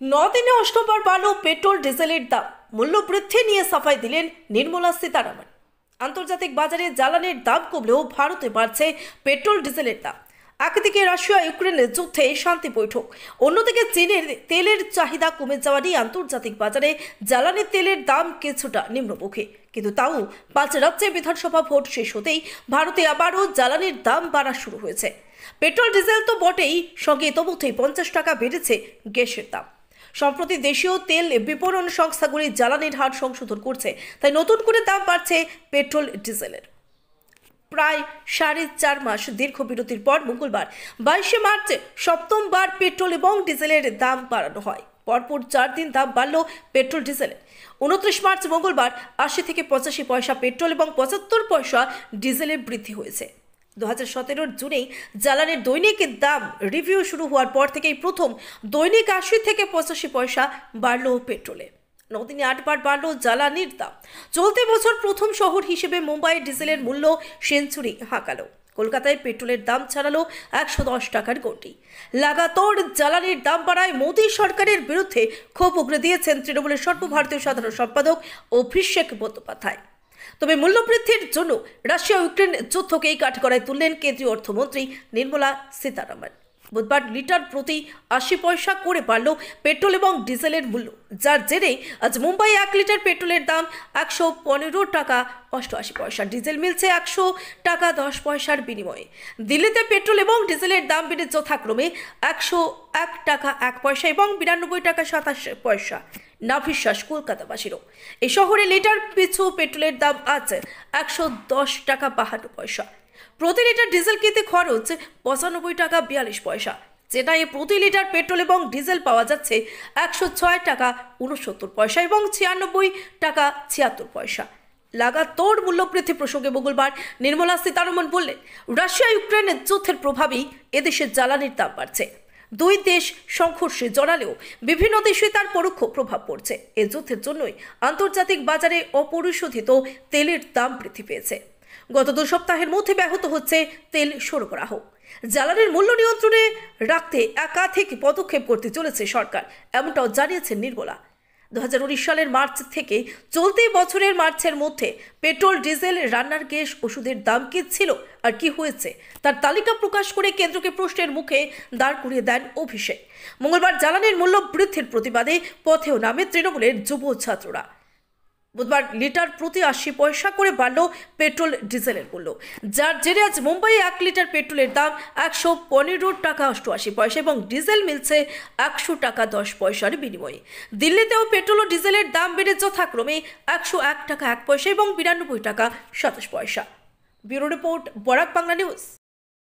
দিনে অষ্টমবার বাড়ল পেট্রোল, ডিজেলের দাম। মূল্য বৃদ্ধি নিয়ে সাফাই দিলেন নির্মলা সীতারামন। আন্তর্জাতিক বাজারে জ্বালানির দাম কমলেও ভারতে বাড়ছে পেট্রোল, ডিজেলের দাম। একদিকে রাশিয়া, ইউক্রেনের যুদ্ধে শান্তি বৈঠক। অন্যদিকে চীনের তেলের চাহিদা কমে যাওয়া নিয়ে আন্তর্জাতিক বাজারে জ্বালানি তেলের দাম কিছুটা নিম্নমুখী। কিন্তু তাও পাঁচ রাজ্যে বিধানসভা ভোট শেষ হতেই ভারতে আবারও জ্বালানির দাম বাড়া শুরু হয়েছে। পেট্রোল, ডিজেল তো বটেই, সঙ্গে ইতোমধ্যেই পঞ্চাশ টাকা বেড়েছে গ্যাসের দাম। সম্প্রতি দেশীয় তেল বিপণন সংস্থাগুলি জ্বালানির হার সংশোধন করছে, তাই নতুন করে দাম বাড়ছে পেট্রোল, ডিজেলের। প্রায় সাড়ে চার মাস দীর্ঘ বিরতির পর মঙ্গলবার, বাইশে মার্চ সপ্তমবার পেট্রোল এবং ডিজেলের দাম বাড়ানো হয়। পরপর চার দিন দাম বাড়ল পেট্রোল ডিজেলের উনত্রিশ মার্চ মঙ্গলবার আশি থেকে পঁচাশি পয়সা পেট্রোল এবং পঁচাত্তর পয়সা ডিজেলের বৃদ্ধি হয়েছে। দু হাজার সতেরোর জুনেই জ্বালানির দৈনিক দাম রিভিউ শুরু হওয়ার পর থেকেই প্রথম দৈনিক আশি থেকে পঁচাশি পয়সা বাড়ল পেট্রোলে। নদিনে আটবার বাড়ল জ্বালানির দাম। চলতি বছর প্রথম শহর হিসেবে মুম্বাইয়ের ডিজেলের মূল্য সেঞ্চুরি হাঁকালো। কলকাতায় পেট্রোলের দাম ছাড়ালো একশো দশ টাকার গন্ডি লাগাতর জ্বালানির দাম বাড়ায় মোদী সরকারের বিরুদ্ধে ক্ষোভ উগড়ে দিয়েছেন তৃণমূলের সর্বভারতীয় সাধারণ সম্পাদক অভিষেক বন্দ্যোপাধ্যায়। তবে মূল্যবৃদ্ধির জন্য রাশিয়া ইউক্রেন যুদ্ধকেই কাঠ করায় তুললেন কেন্দ্রীয় অর্থমন্ত্রী নির্মলা সীতারামন। বুধবার লিটার প্রতি আশি পয়সা করে বাড়ল পেট্রোল এবং ডিজেলের মূল্য, যার জেরে আজ মুম্বাই এক লিটার পেট্রোলের দাম একশো পনেরো টাকা অষ্টআশি পয়সা, ডিজেল মিলছে একশো টাকা দশ পয়সার বিনিময়ে। দিল্লিতে পেট্রোল এবং ডিজেলের দাম বেড়ে যথাক্রমে একশো এক টাকা এক পয়সা এবং বিরানব্বই টাকা সাতাশ পয়সা, না বিশ্বাস কলকাতাবাসীরও। এই শহরে লিটার পিছু পেট্রোলের দাম আছে একশো দশ টাকা বাহান্ন পয়সা। প্রতি লিটার ডিজেল কিনতে খরচ পঁচানব্বই টাকা বিয়াল্লিশ পয়সা। যেটাই প্রতি লিটার পেট্রোল এবং ডিজেল পাওয়া যাচ্ছে একশো ছয় টাকা উনসত্তর পয়সা এবং ছিয়ানব্বই টাকা ছিয়াত্তর পয়সা। লাগাতোর মূল্যবৃদ্ধি প্রসঙ্গে মঙ্গলবার নির্মলা সীতারমন বললেন, রাশিয়া ইউক্রেনের যুদ্ধের প্রভাবেই এদেশের জ্বালানির দাম বাড়ছে। দুই দেশ সংঘর্ষে জড়ালেও বিভিন্ন দেশে তার পরোক্ষ প্রভাব পড়ছে। এ যুদ্ধের জন্যই আন্তর্জাতিক বাজারে অপরিশোধিত তেলের দাম বৃদ্ধি পেয়েছে। গত দু সপ্তাহের মধ্যে ব্যাহত হচ্ছে তেল সরবরাহ। জ্বালানির মূল্য নিয়ন্ত্রণে রাখতে একাধিক পদক্ষেপ করতে চলেছে সরকার, এমনটাও জানিয়েছেন নির্মলা। দু সালের মার্চ থেকে চলতি বছরের মার্চের মধ্যে পেট্রোল, ডিজেল, রান্নার গ্যাস ওষুধের দাম কি ছিল আর কি হয়েছে তার তালিকা প্রকাশ করে কেন্দ্রকে প্রশ্নের মুখে দাঁড় করিয়ে দেন অভিষেক। মঙ্গলবার জ্বালানির মূল্য বৃদ্ধির প্রতিবাদে পথেও নামে তৃণমূলের যুব ছাত্ররা। বুধবার লিটার প্রতি আশি পয়সা করে বাড়ল পেট্রোল ডিজেলের মূল্য। যার জেরে আজ মুম্বাইয়ে এক লিটার পেট্রোলের দাম একশো পনেরো টাকা অষ্টআশি পয়সা এবং ডিজেল মিলছে একশো টাকা দশ পয়সার বিনিময়ে। দিল্লিতেও পেট্রোল ও ডিজেলের দাম বেড়ে যথাক্রমে একশো এক টাকা এক পয়সা এবং বিরানব্বই টাকা সাতাশ পয়সা। Bureau report Barak Bangla news.